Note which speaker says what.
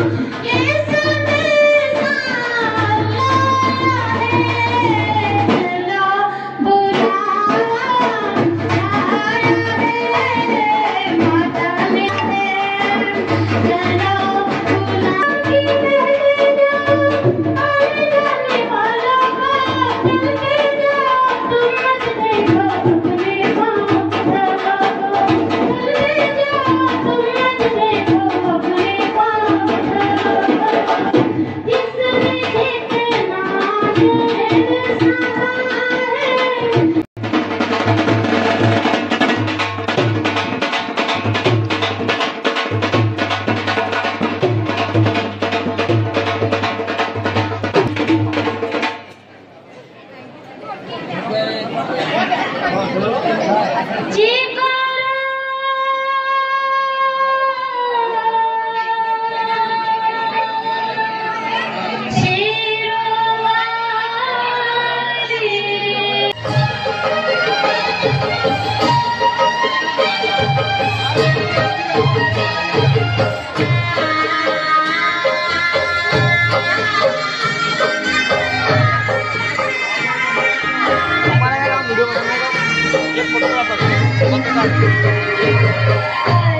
Speaker 1: Yeah. जी
Speaker 2: え
Speaker 1: っ?